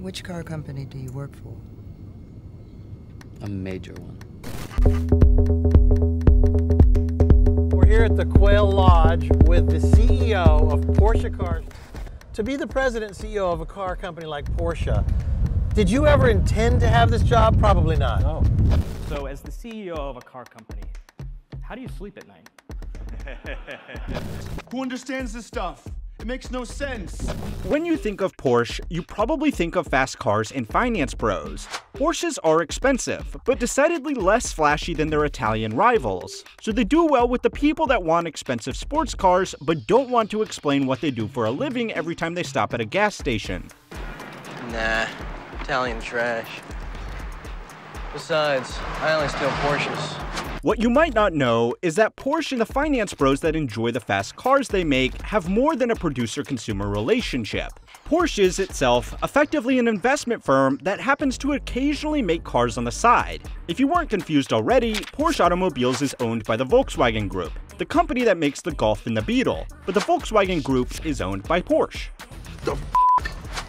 Which car company do you work for? A major one. We're here at the Quail Lodge with the CEO of Porsche Cars. To be the president and CEO of a car company like Porsche, did you ever intend to have this job? Probably not. No. So, as the CEO of a car company, how do you sleep at night? Who understands this stuff? It makes no sense. When you think of Porsche, you probably think of fast cars and finance bros. Porsches are expensive, but decidedly less flashy than their Italian rivals. So they do well with the people that want expensive sports cars, but don't want to explain what they do for a living every time they stop at a gas station. Nah, Italian trash. Besides, I only steal Porsches. What you might not know is that Porsche and the finance bros that enjoy the fast cars they make have more than a producer-consumer relationship. Porsche is itself effectively an investment firm that happens to occasionally make cars on the side. If you weren't confused already, Porsche Automobiles is owned by the Volkswagen Group, the company that makes the Golf and the Beetle, but the Volkswagen Group is owned by Porsche. The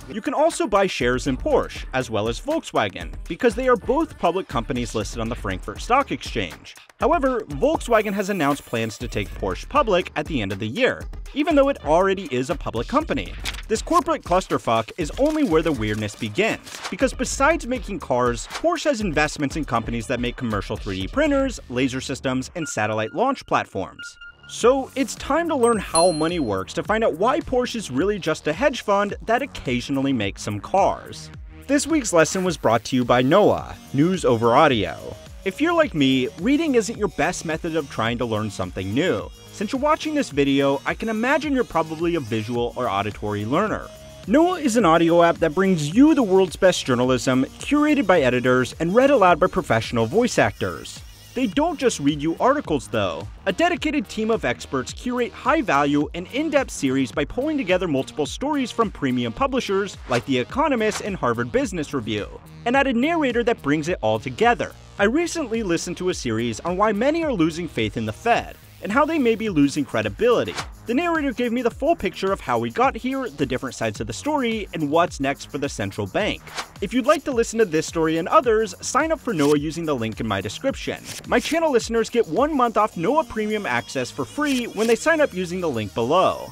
you can also buy shares in Porsche, as well as Volkswagen, because they are both public companies listed on the Frankfurt Stock Exchange. However, Volkswagen has announced plans to take Porsche public at the end of the year, even though it already is a public company. This corporate clusterfuck is only where the weirdness begins, because besides making cars, Porsche has investments in companies that make commercial 3D printers, laser systems, and satellite launch platforms. So it's time to learn how money works to find out why Porsche is really just a hedge fund that occasionally makes some cars. This week's lesson was brought to you by Noa, News Over Audio. If you're like me, reading isn't your best method of trying to learn something new. Since you're watching this video, I can imagine you're probably a visual or auditory learner. Noa is an audio app that brings you the world's best journalism, curated by editors and read aloud by professional voice actors. They don't just read you articles though. A dedicated team of experts curate high value and in-depth series by pulling together multiple stories from premium publishers like The Economist and Harvard Business Review, and add a narrator that brings it all together. I recently listened to a series on why many are losing faith in the Fed, and how they may be losing credibility. The narrator gave me the full picture of how we got here, the different sides of the story, and what's next for the central bank. If you'd like to listen to this story and others, sign up for Noa using the link in my description. My channel listeners get one month off Noa Premium access for free when they sign up using the link below.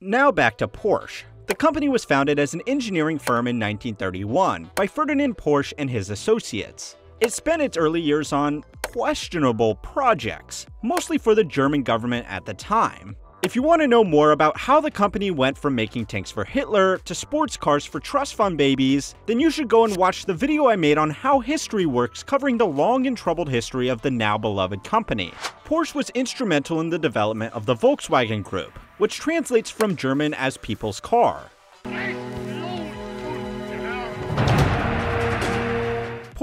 Now back to Porsche. The company was founded as an engineering firm in 1931 by Ferdinand Porsche and his associates. It spent its early years on questionable projects, mostly for the German government at the time. If you want to know more about how the company went from making tanks for Hitler to sports cars for trust fund babies, then you should go and watch the video I made on how history works covering the long and troubled history of the now beloved company. Porsche was instrumental in the development of the Volkswagen Group, which translates from German as people's car.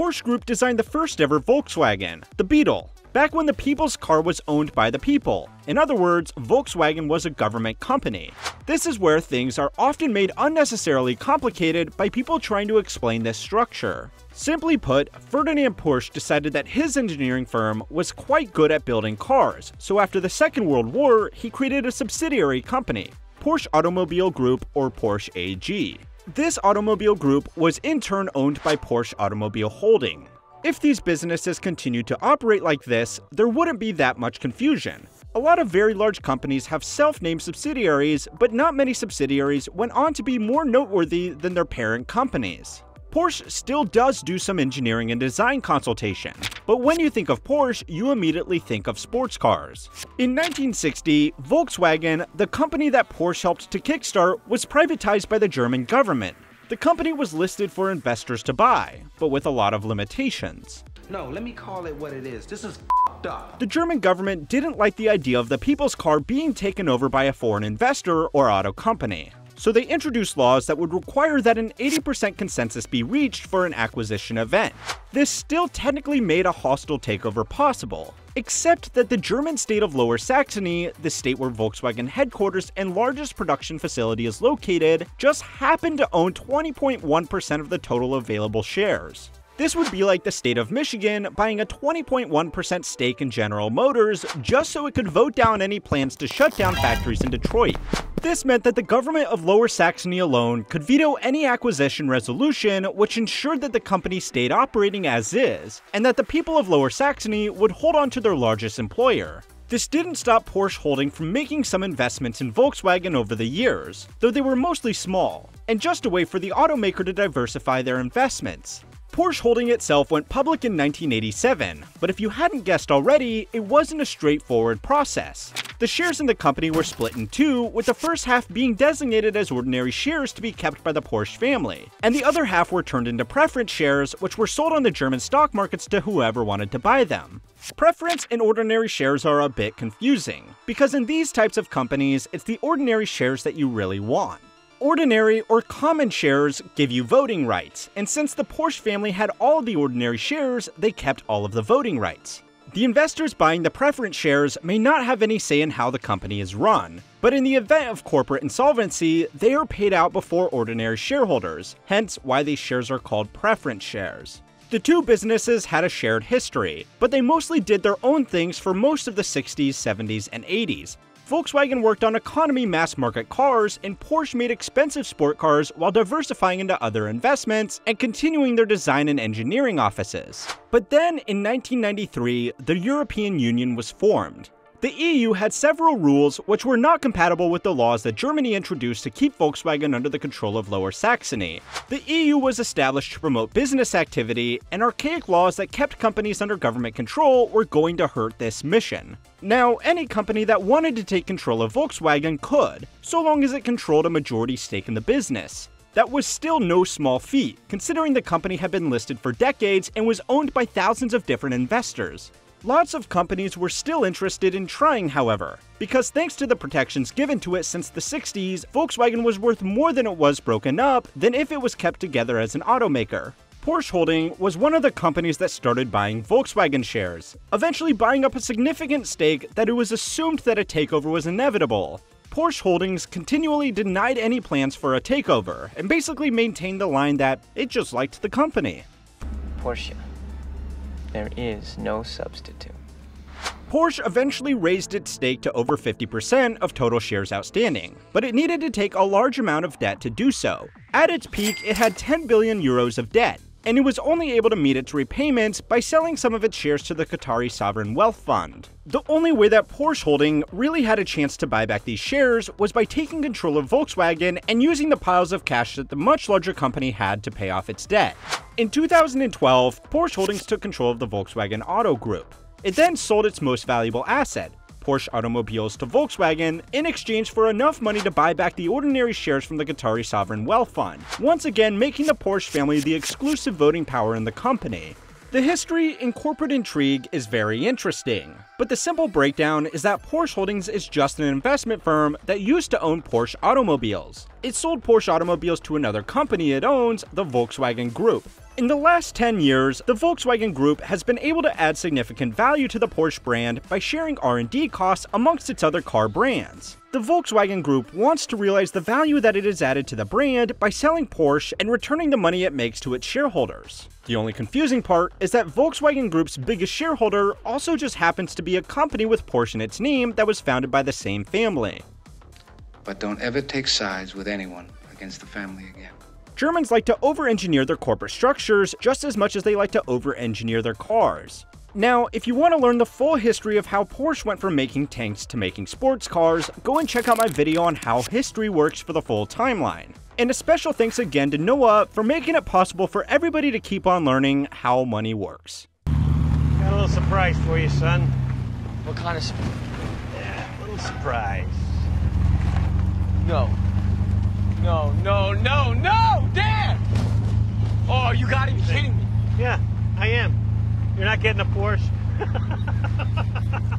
Porsche Group designed the first ever Volkswagen, the Beetle, back when the people's car was owned by the people. In other words, Volkswagen was a government company. This is where things are often made unnecessarily complicated by people trying to explain this structure. Simply put, Ferdinand Porsche decided that his engineering firm was quite good at building cars, so after the Second World War, he created a subsidiary company, Porsche Automobile Group or Porsche AG. This automobile group was in turn owned by Porsche Automobile Holding. If these businesses continued to operate like this, there wouldn't be that much confusion. A lot of very large companies have self-named subsidiaries, but not many subsidiaries went on to be more noteworthy than their parent companies. Porsche still does do some engineering and design consultation, but when you think of Porsche, you immediately think of sports cars. In 1960, Volkswagen, the company that Porsche helped to kickstart, was privatized by the German government. The company was listed for investors to buy, but with a lot of limitations. No, let me call it what it is. This is up. The German government didn't like the idea of the people's car being taken over by a foreign investor or auto company so they introduced laws that would require that an 80% consensus be reached for an acquisition event. This still technically made a hostile takeover possible, except that the German state of Lower Saxony, the state where Volkswagen headquarters and largest production facility is located, just happened to own 20.1% of the total available shares. This would be like the state of Michigan buying a 20.1% stake in General Motors just so it could vote down any plans to shut down factories in Detroit. This meant that the government of Lower Saxony alone could veto any acquisition resolution which ensured that the company stayed operating as is, and that the people of Lower Saxony would hold on to their largest employer. This didn't stop Porsche Holding from making some investments in Volkswagen over the years, though they were mostly small, and just a way for the automaker to diversify their investments. Porsche Holding itself went public in 1987, but if you hadn't guessed already, it wasn't a straightforward process. The shares in the company were split in two, with the first half being designated as ordinary shares to be kept by the Porsche family, and the other half were turned into preference shares, which were sold on the German stock markets to whoever wanted to buy them. Preference and ordinary shares are a bit confusing, because in these types of companies, it's the ordinary shares that you really want. Ordinary or common shares give you voting rights, and since the Porsche family had all the ordinary shares, they kept all of the voting rights. The investors buying the preference shares may not have any say in how the company is run, but in the event of corporate insolvency, they are paid out before ordinary shareholders, hence why these shares are called preference shares. The two businesses had a shared history, but they mostly did their own things for most of the 60s, 70s, and 80s, Volkswagen worked on economy mass market cars, and Porsche made expensive sport cars while diversifying into other investments and continuing their design and engineering offices. But then, in 1993, the European Union was formed, the EU had several rules which were not compatible with the laws that Germany introduced to keep Volkswagen under the control of Lower Saxony. The EU was established to promote business activity, and archaic laws that kept companies under government control were going to hurt this mission. Now, any company that wanted to take control of Volkswagen could, so long as it controlled a majority stake in the business. That was still no small feat, considering the company had been listed for decades and was owned by thousands of different investors. Lots of companies were still interested in trying, however, because thanks to the protections given to it since the 60s, Volkswagen was worth more than it was broken up than if it was kept together as an automaker. Porsche Holding was one of the companies that started buying Volkswagen shares, eventually buying up a significant stake that it was assumed that a takeover was inevitable. Porsche Holdings continually denied any plans for a takeover, and basically maintained the line that it just liked the company. Porsche. There is no substitute. Porsche eventually raised its stake to over 50% of total shares outstanding, but it needed to take a large amount of debt to do so. At its peak, it had 10 billion euros of debt, and it was only able to meet its repayments by selling some of its shares to the Qatari Sovereign Wealth Fund. The only way that Porsche Holding really had a chance to buy back these shares was by taking control of Volkswagen and using the piles of cash that the much larger company had to pay off its debt. In 2012, Porsche Holdings took control of the Volkswagen Auto Group. It then sold its most valuable asset, Porsche automobiles to Volkswagen in exchange for enough money to buy back the ordinary shares from the Qatari Sovereign Wealth Fund, once again making the Porsche family the exclusive voting power in the company. The history in corporate intrigue is very interesting, but the simple breakdown is that Porsche Holdings is just an investment firm that used to own Porsche automobiles. It sold Porsche automobiles to another company it owns, the Volkswagen Group, in the last 10 years, the Volkswagen Group has been able to add significant value to the Porsche brand by sharing R&D costs amongst its other car brands. The Volkswagen Group wants to realize the value that it has added to the brand by selling Porsche and returning the money it makes to its shareholders. The only confusing part is that Volkswagen Group's biggest shareholder also just happens to be a company with Porsche in its name that was founded by the same family. But don't ever take sides with anyone against the family again. Germans like to over-engineer their corporate structures just as much as they like to over-engineer their cars. Now, if you want to learn the full history of how Porsche went from making tanks to making sports cars, go and check out my video on how history works for the full timeline. And a special thanks again to Noa for making it possible for everybody to keep on learning how money works. Got a little surprise for you, son. What kind of surprise? Yeah, a little surprise. No. No, no, no, no! Dad! Oh, you gotta be kidding me. Yeah, I am. You're not getting a Porsche?